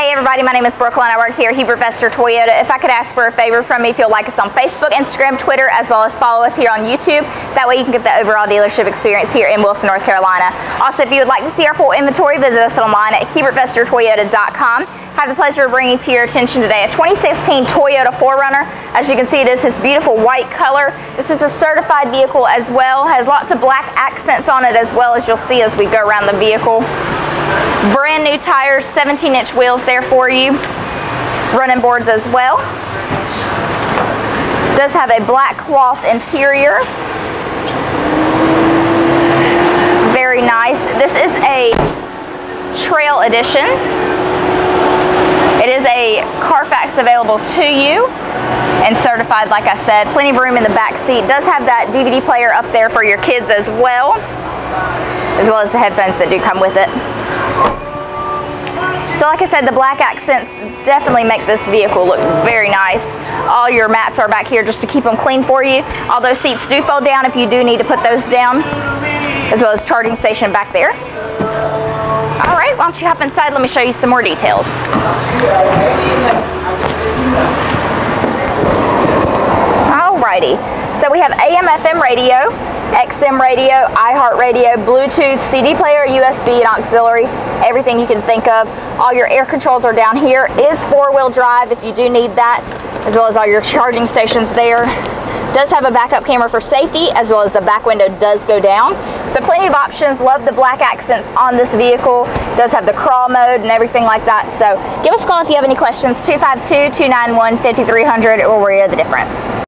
Hey everybody, my name is Brooklyn. I work here at Hubert Vester Toyota. If I could ask for a favor from me, if you'll like us on Facebook, Instagram, Twitter, as well as follow us here on YouTube. That way you can get the overall dealership experience here in Wilson, North Carolina. Also, if you would like to see our full inventory, visit us online at hubertvestertoyota.com. I have the pleasure of bringing to your attention today a 2016 Toyota 4Runner. As you can see, it is this beautiful white color. This is a certified vehicle as well. Has lots of black accents on it as well as you'll see as we go around the vehicle. Brand new tires, 17 inch wheels there for you. Running boards as well. Does have a black cloth interior. Very nice. This is a Trail Edition. It is a Carfax available to you and certified, like I said. Plenty of room in the back seat. Does have that DVD player up there for your kids as well, as well as the headphones that do come with it. So like I said, the black accents definitely make this vehicle look very nice. All your mats are back here just to keep them clean for you. All those seats do fold down if you do need to put those down, as well as charging station back there. All right, why don't you hop inside, let me show you some more details. Alrighty, so we have AM FM radio, XM radio, iHeartRadio, Bluetooth, CD player, USB, and auxiliary, everything you can think of. All your air controls are down here. Is four-wheel drive if you do need that, as well as all your charging stations there. Does have a backup camera for safety, as well as the back window does go down. So plenty of options. Love the black accents on this vehicle. Does have the crawl mode and everything like that. So give us a call if you have any questions, 252-291-5300, or we're the difference.